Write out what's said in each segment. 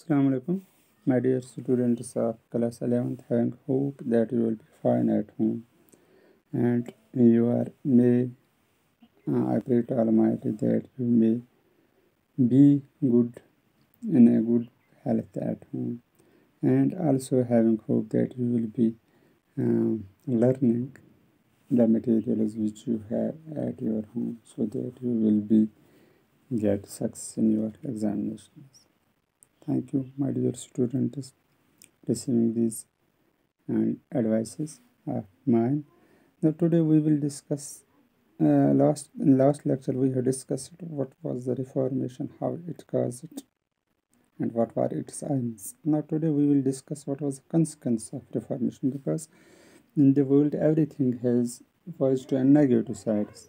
Assalamu alaikum, my dear students of class 11th. Having hope that you will be fine at home and you are may uh, I pray to Almighty that you may be good in a good health at home and also having hope that you will be um, learning the materials which you have at your home so that you will be get success in your examinations. Thank you, my dear students, receiving these and advices of mine. Now today we will discuss. Uh, last in last lecture we have discussed what was the Reformation, how it caused it, and what were its aims. Now today we will discuss what was the consequence of Reformation because in the world everything has positive and negative sides.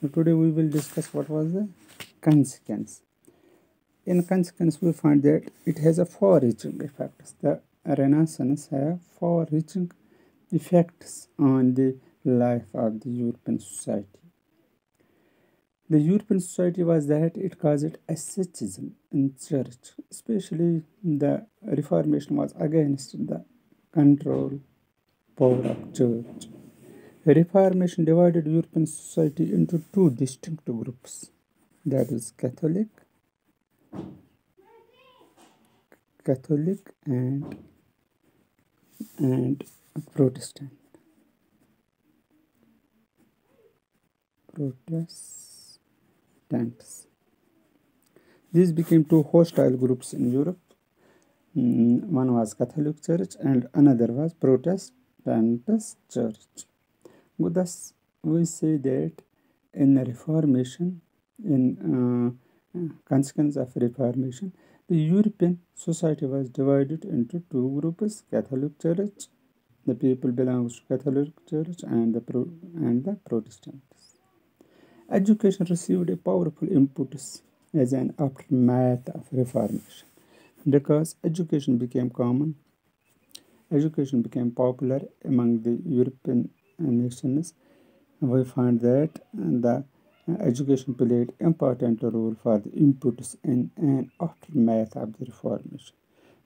Now today we will discuss what was the consequence in consequence, we find that it has a far-reaching effect. The Renaissance have far-reaching effects on the life of the European society. The European society was that it caused asceticism in church, especially the Reformation was against the control power of church. Reformation divided European society into two distinct groups, that is Catholic Catholic and and Protestant. Protestants. These became two hostile groups in Europe. Mm, one was Catholic Church and another was Protestant Church. Thus, we say that in the Reformation, in uh, consequence of Reformation, the European society was divided into two groups: Catholic Church, the people belongs to Catholic Church, and the Pro and the Protestants. Education received a powerful impetus as an aftermath of Reformation, because education became common. Education became popular among the European nations. We find that the education played important role for the inputs in and aftermath of the Reformation.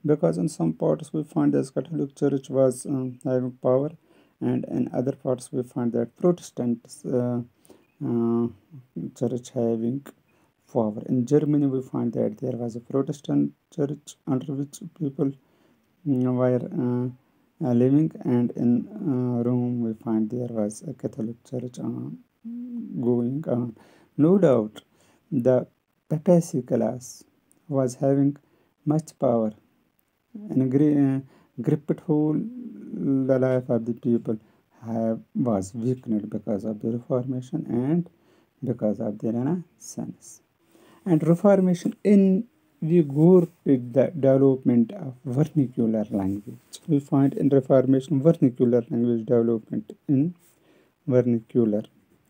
Because in some parts we find that Catholic Church was um, having power, and in other parts we find that Protestant uh, uh, church having power. In Germany we find that there was a Protestant church under which people were uh, uh, living, and in uh, Rome we find there was a Catholic church going on. No doubt, the papacy class was having much power and gri- uh, gripped whole the life of the people have, was weakened because of the Reformation and because of the Renaissance. And Reformation invigorated the development of vernacular language. We find in Reformation vernacular language development in vernacular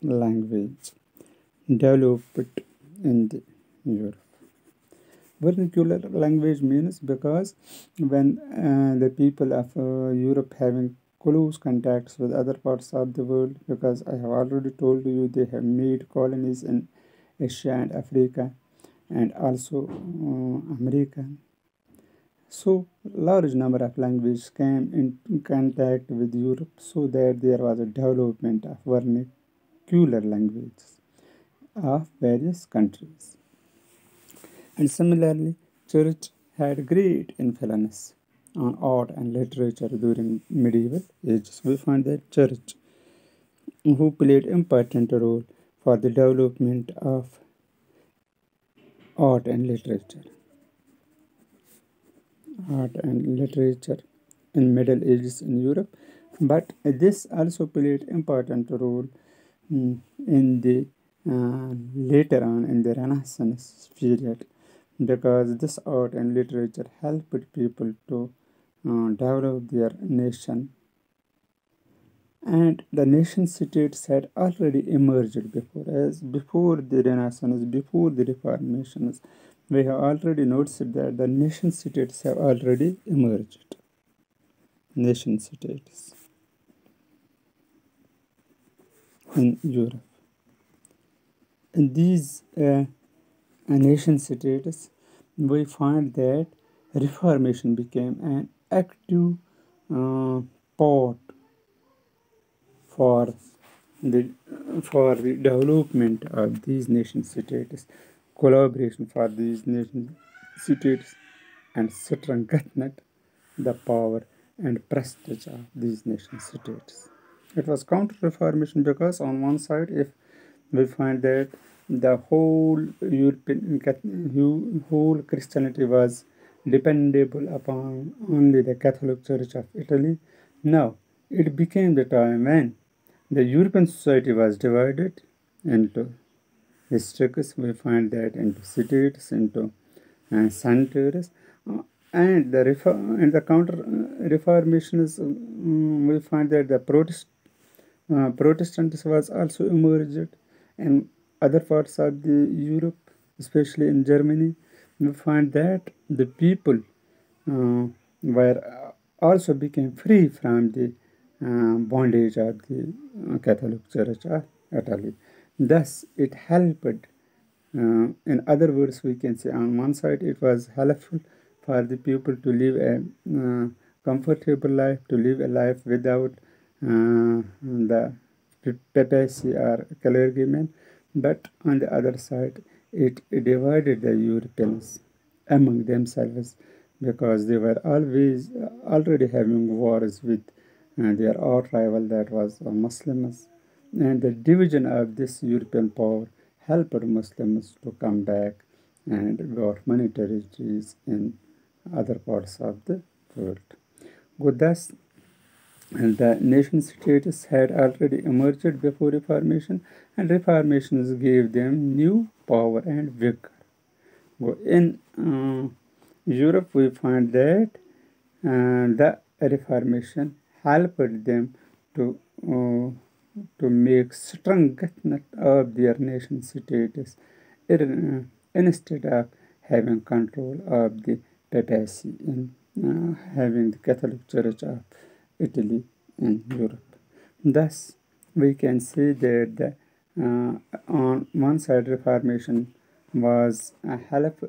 language developed in Europe. Vernacular language means because when uh, the people of uh, Europe having close contacts with other parts of the world, because I have already told you they have made colonies in Asia and Africa and also uh, America. So large number of languages came in contact with Europe so that there was a development of vernacular vernacular languages of various countries. And similarly, church had great influence on art and literature during medieval ages. We find that church who played important role for the development of art and literature. Art and literature in Middle Ages in Europe, but this also played important role in the uh, later on in the Renaissance period because this art and literature helped people to uh, develop their nation. And the nation states had already emerged before as before the renaissance before the reformations. We have already noticed that the nation states have already emerged. Nation states in Europe. In these uh, nation states, we find that Reformation became an active uh, part for the for the development of these nation states, collaboration for these nation states, and strengthened the power and prestige of these nation states. It was counter-reformation because on one side, if we find that the whole European whole Christianity was dependable upon only the Catholic Church of Italy. Now it became the time when the European society was divided into districts. We find that into cities, into uh, centers, uh, and the and the counter uh, reformations. Um, we find that the Protest uh, Protestants was also emerged in other parts of the Europe, especially in Germany. We find that the people uh, were also became free from the uh, bondage of the uh, Catholic Church of Italy. Thus, it helped. Uh, in other words, we can say on one side it was helpful for the people to live a uh, comfortable life, to live a life without uh, the papacy or clergymen, but on the other side, it divided the Europeans among themselves because they were always already having wars with uh, their old rival that was uh, Muslims. And the division of this European power helped Muslims to come back and got many territories in other parts of the world. Good, the nation states had already emerged before Reformation, and Reformations gave them new power and vigor. In uh, Europe, we find that uh, the Reformation helped them to uh, to make strength of their nation states uh, instead of having control of the papacy and uh, having the Catholic Church of Italy and Europe. Thus, we can see that the, uh, on one side Reformation was a help,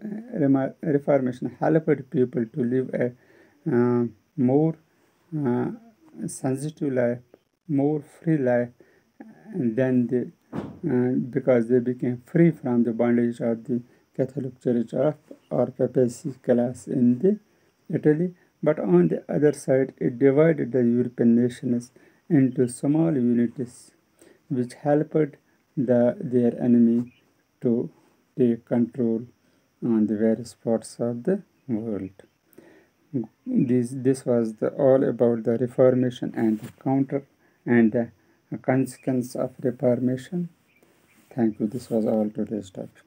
Reformation helped people to live a uh, more uh, sensitive life, more free life than the uh, because they became free from the bondage of the Catholic Church of or papacy class in the Italy but on the other side, it divided the European nations into small units, which helped the, their enemy to take control on the various parts of the world. This, this was the, all about the Reformation and the counter and the consequence of Reformation. Thank you. This was all today's topic.